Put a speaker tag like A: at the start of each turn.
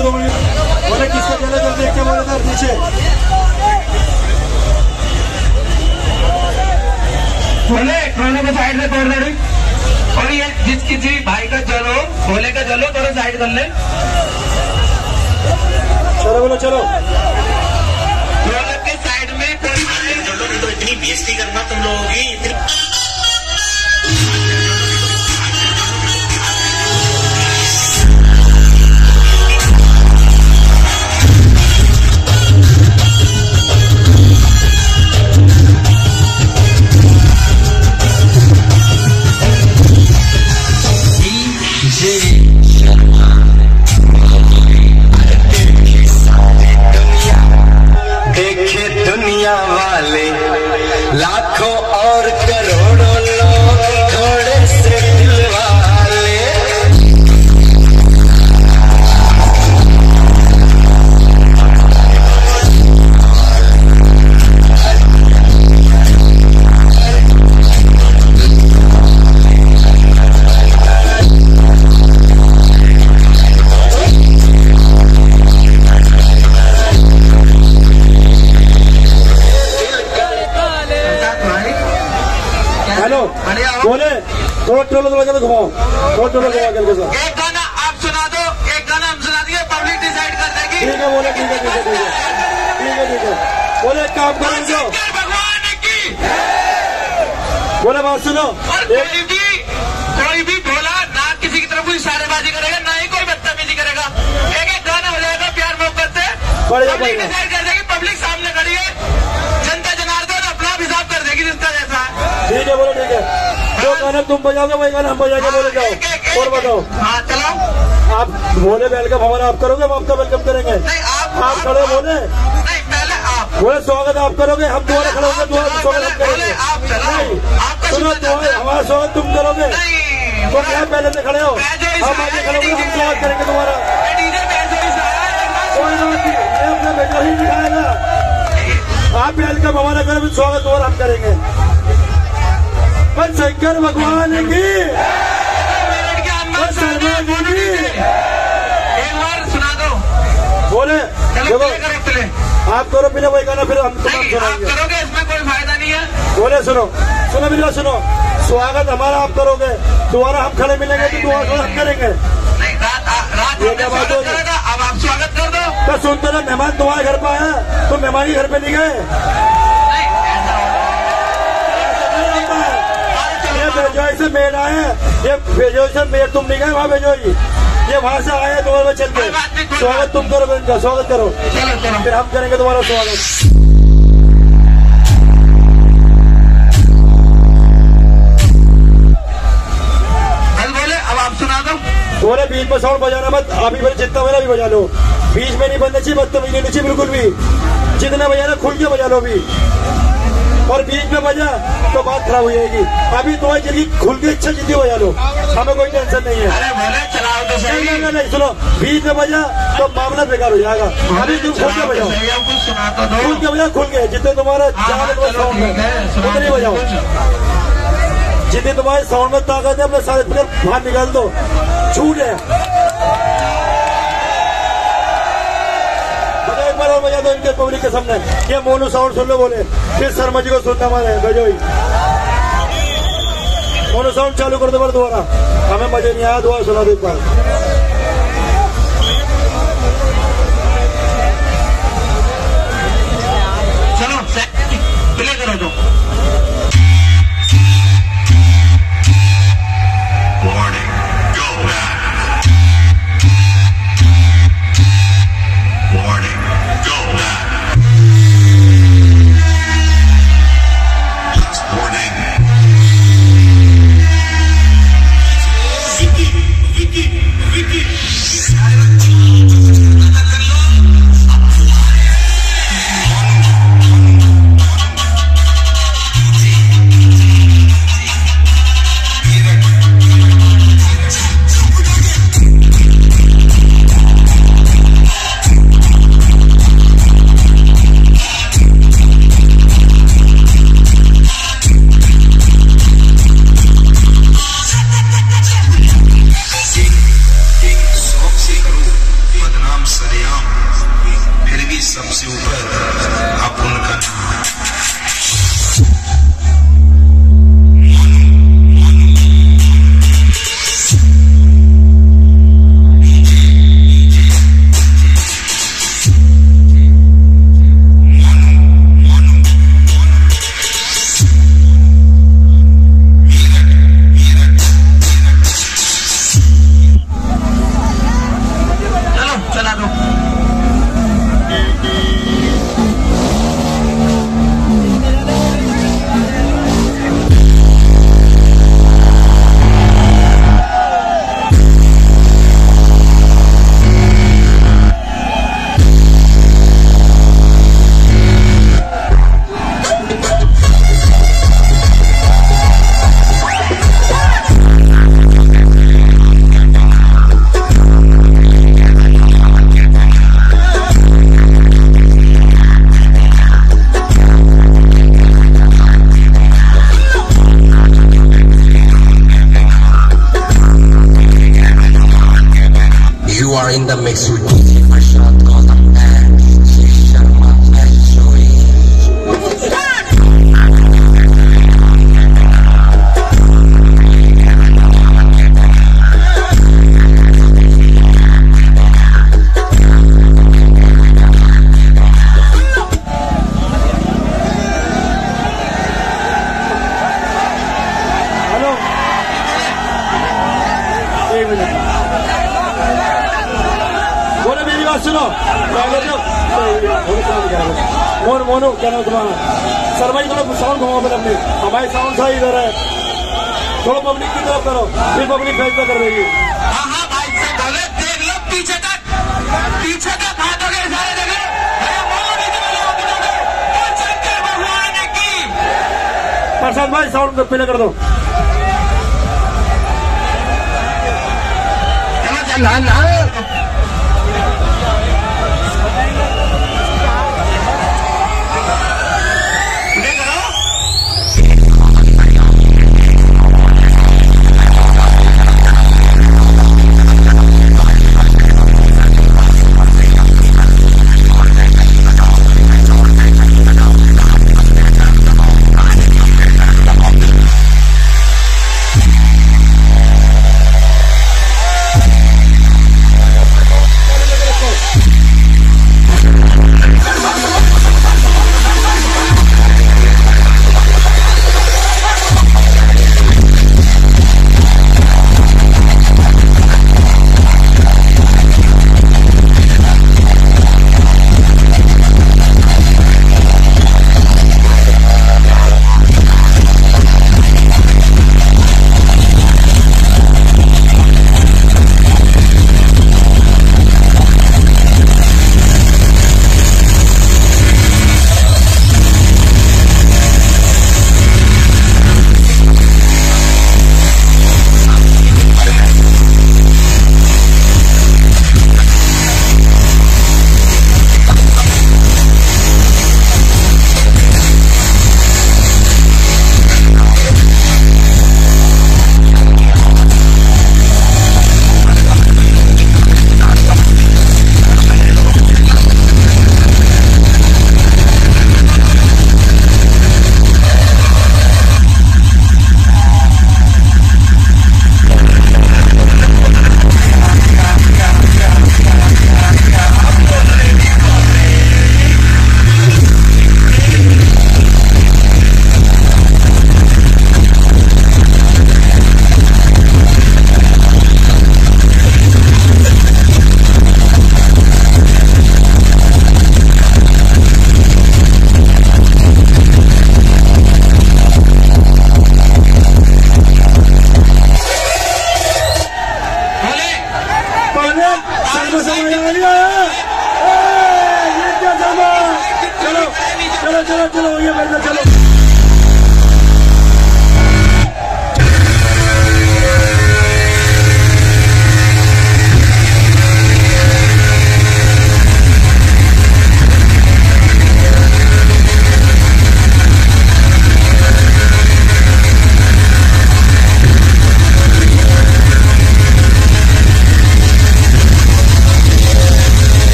A: बोलो बोले बोले किसका चले जल्दी देख के बोले इधर नीचे
B: बोले खाने को साइड में तोड़ दे और ये जिस किसी भाई का जल हो का जल हो थोड़ा साइड कर ले
A: चलो बोलो चलो
B: के साइड में कोई
C: तो इतनी बेइज्जती करना तुम लोगों की इतनी
A: बोले बात सुनो।
B: कोई भी कोई भी भोला ना किसी की तरफ़ कोई इशारेबाजी करेगा ना ही कोई बदतमीजी करेगा। एक एक गाना हो जाएगा प्यार मोहब्बत से पब्लिक डिसाइड कर देगी पब्लिक सामने खड़ी है। जनता जनार्दन अपना हिसाब कर देगी जिसका जैसा है।
A: ठीक है बोलो ठीक है। जो गाना तुम बजाओगे वही गाना हम बजा के बोले जाओ। और बताओ।
B: हाँ चलो
A: भोले वेलकम हमारा आप करोगे? हम आपका वेलकम करेंगे।
B: नहीं आप
A: आप खड़े बोले
B: नहीं पहले आप।
A: बोले स्वागत आप करोगे? हम तुम्हारे खड़े होंगे तुम्हारा स्वागत करेंगे। सुनो हमारा स्वागत तुम करोगे?
B: नहीं
A: तो क्या पहले से खड़े हो?
B: मैं
A: हम आगे खड़े होंगे हम स्वागत करेंगे तुम्हारा। कोई बात नहीं अपना बेटा ही दिखाएगा आप वेलकम हमारा करो फिर स्वागत और हम करेंगे। पर शंकर भगवान की बोले
B: प्ले
A: आप करो बिना वही गाना फिर हम
B: आप करोगे इसमें कोई फ़ायदा नहीं है।
A: बोले सुनो सुनो बिल्कुल सुनो। स्वागत हमारा आप करोगे दोबारा हम खड़े मिलेंगे तो दोबारा स्वागत हम करेंगे।
B: नहीं रात
A: ये क्या बात होगी?
B: अब आप स्वागत कर दो।
A: तो सुनते ना मेहमान तुम्हारे घर पे आया तो मेहमान ही घर पे नहीं गए।
B: ऐसा
A: ये
B: चलो
A: बेजोई से मेल आए ये बेजोई से मेल तुम नहीं गए वहाँ भेजो बेजोई ये वहाँ से आए तुम्हारे में
B: नहीं,
A: के स्वागत तुम करो इनका स्वागत करो। फिर हम करेंगे तुम्हारा स्वागत।
B: बोले
A: बोले बीच में साउंड बजाना मत अभी मेरे जितना मेरा भी बजा लो। बीच में नहीं बनना चाहिए बदतमीजी नहीं चाहिए बिल्कुल भी। जितना बजाना खुल के बजा लो अभी। और बीच में बजा तो बात खराब हो जाएगी। अभी तुम्हारी ज़िंदगी खुल के अच्छा ज़िंदगी बजा लो हमें कोई टेंशन नहीं है।
B: अरे बोले चलाओ तो
A: नहीं सुनो। बीच में बजा तो मामला बेकार हो जाएगा। अभी तुम खुल के
B: तो
A: बजाओ
B: तो
A: खुल के बजा खुल के। जितने तुम्हारा
B: हाँ, हाँ,
A: है
B: है सुना
A: उतनी बजाओ। जितनी तुम्हारे साउंड में ताकत है अपने सारे बाहर निकाल दो। छूट है। और बजा दो इनके पब्लिक के सामने। ये मोनू साउंड सुन लो बोले। फिर शर्मा जी को सुनना मारे बजोई मोनू साउंड चालू कर दो बार दोबारा। हमें मज़े नहीं आया दोबारा सुना दो एक बार।
B: चलो प्ले करो तो
C: सबसे ऊपर
B: that makes
D: you
A: मोन क्या नाम तुम्हारा? सर भाई थोड़ा साउंड घुमाओ फिर अपने। हमारे साउंड था इधर है। थोड़ा पब्लिक की तरफ़ करो फिर पब्लिक फैसला कर देगी।
B: हाँ हाँ पीछे तक पीछे तक के की।
A: प्रसाद भाई साउंड पहले कर दो।
B: चलो चल
A: चलो चलो चलो ये मेरे